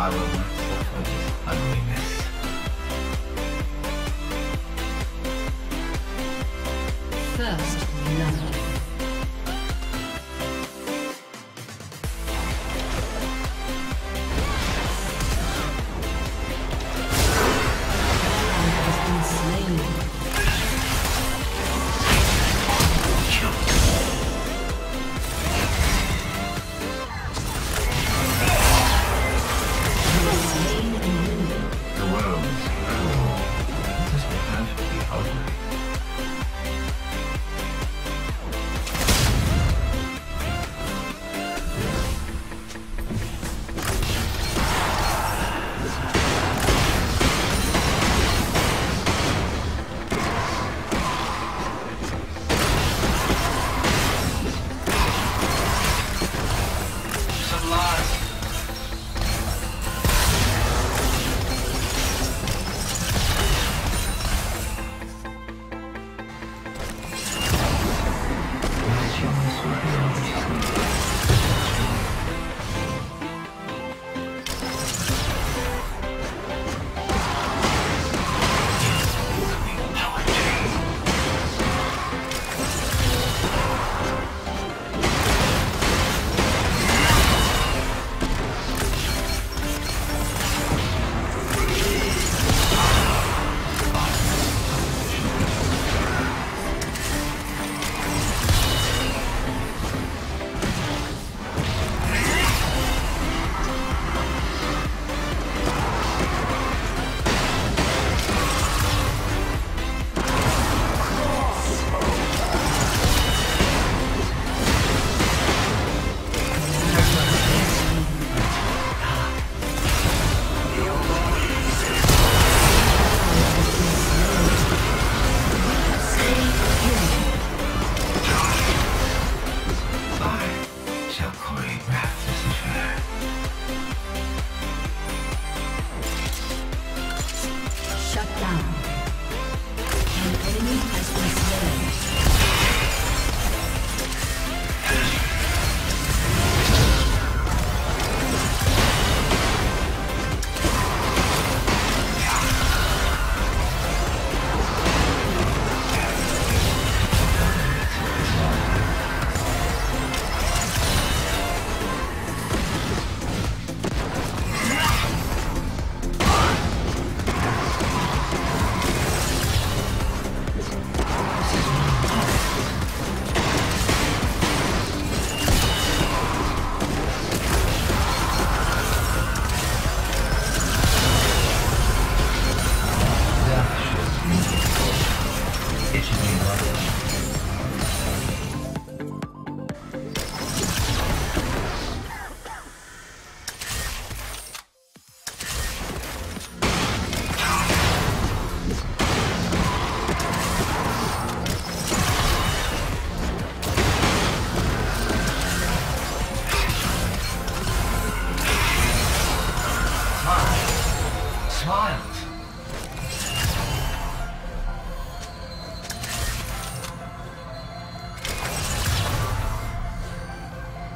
I will myself of ugliness. First love.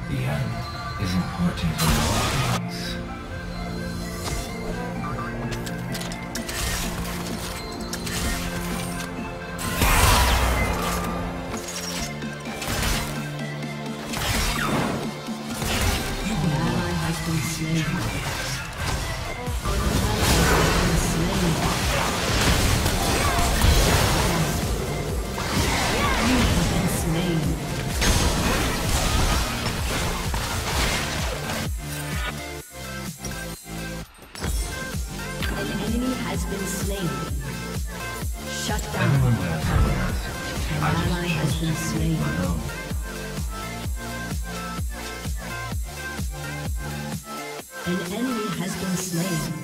The end is important. has been slain. Shut down. An ally has been slain. An enemy has been slain.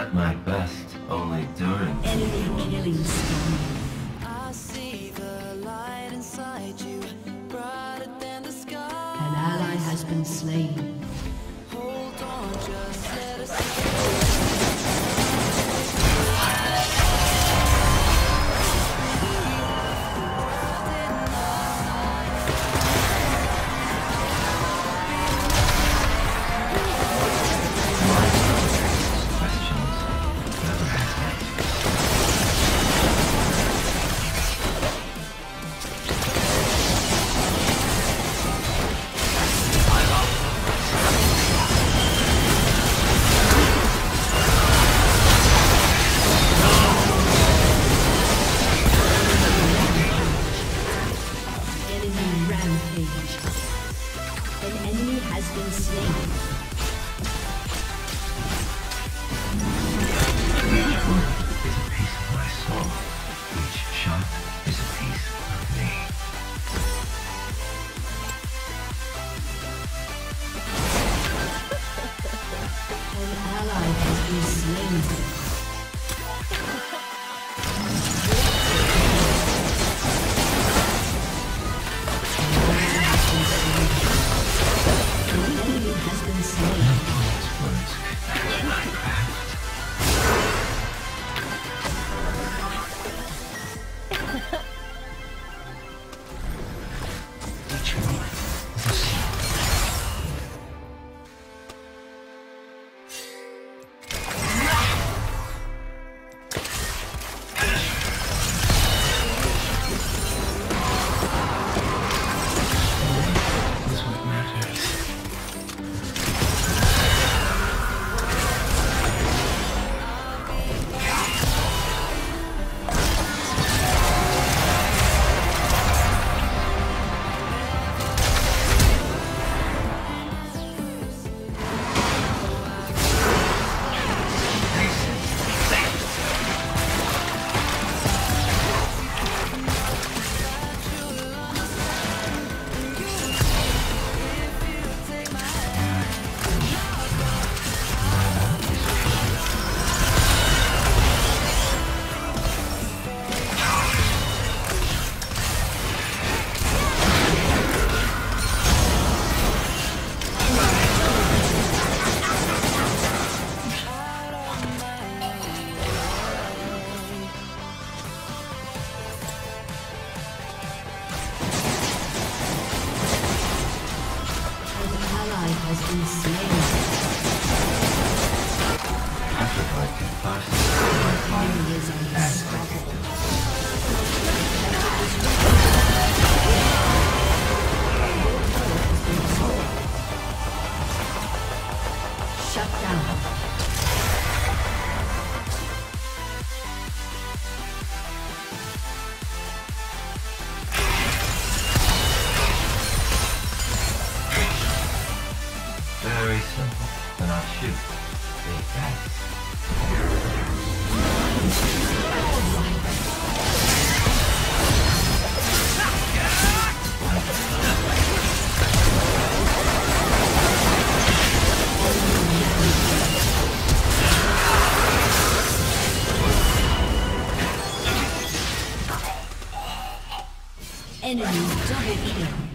at my best only during feelings. I see the light inside you, brighter than the sky. An ally has been slain. shoot. Big Enemy double kill.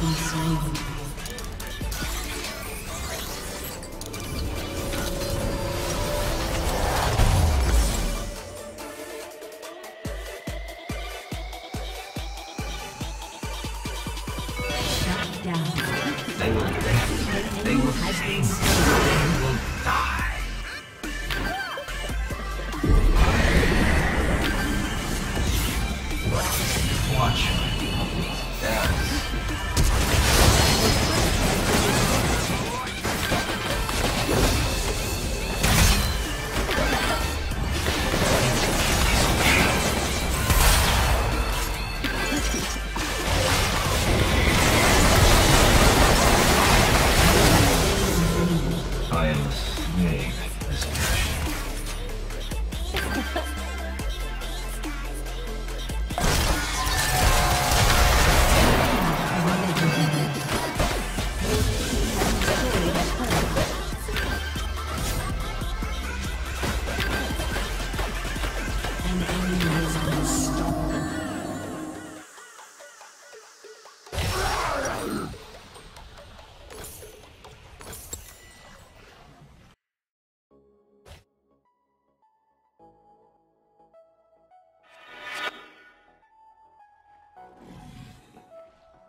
be slain.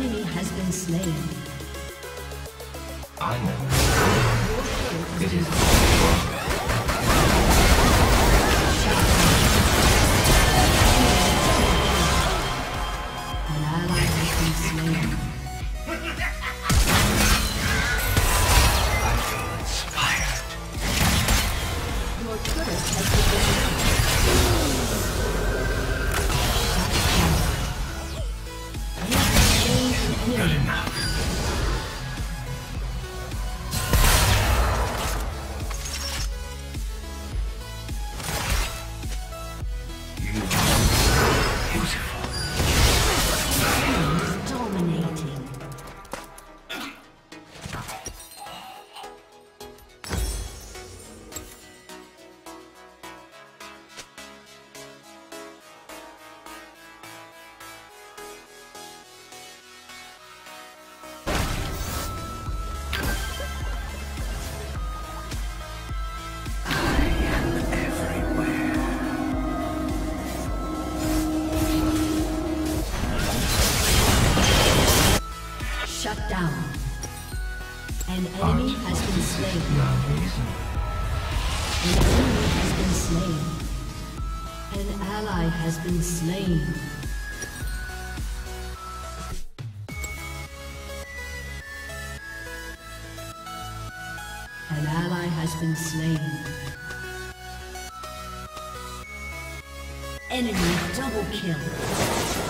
enemy has been slain. I know. It is. has been slain. An ally has been slain. Enemy double kill.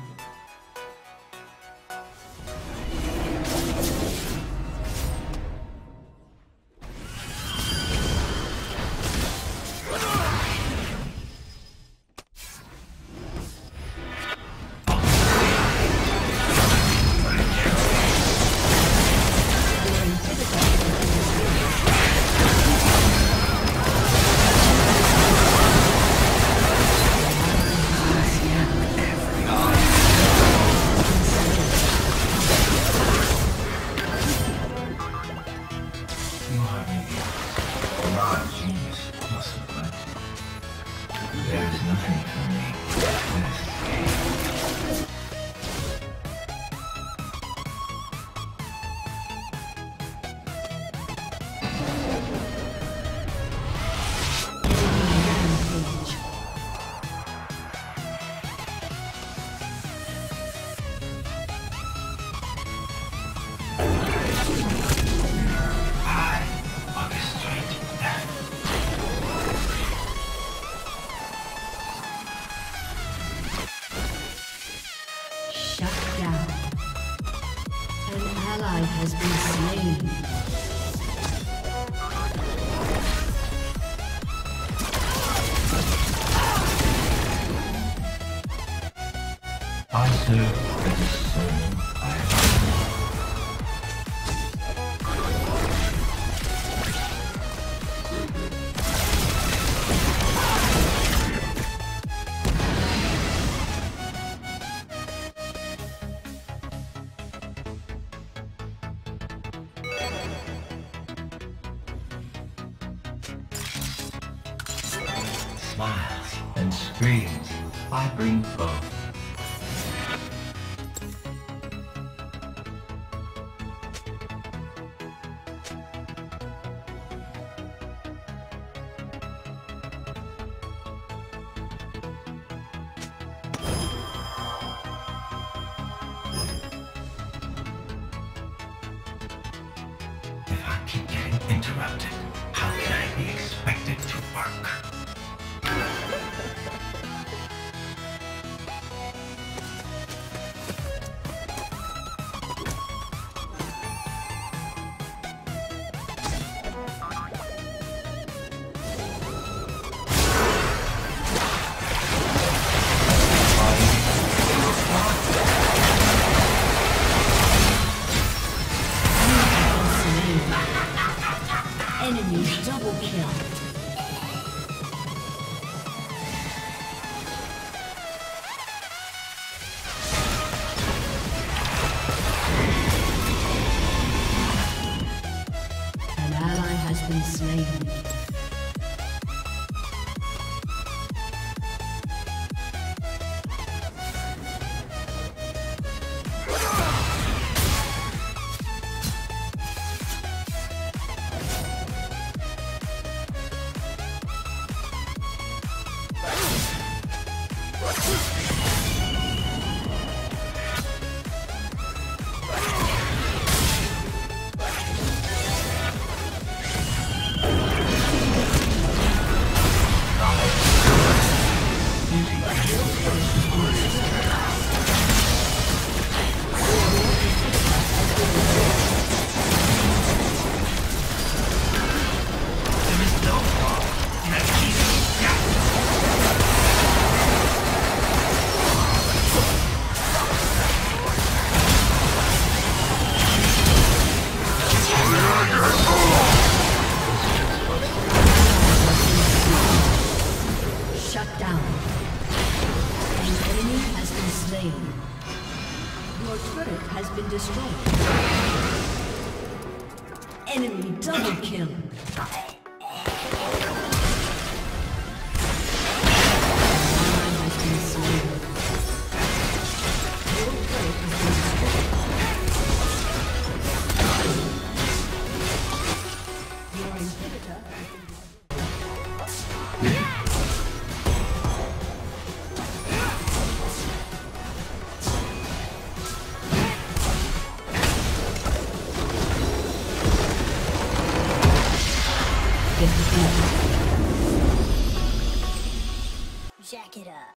God, genius, plus a There is nothing for me. too. Enemy double kill. turret has been destroyed. Enemy double kill.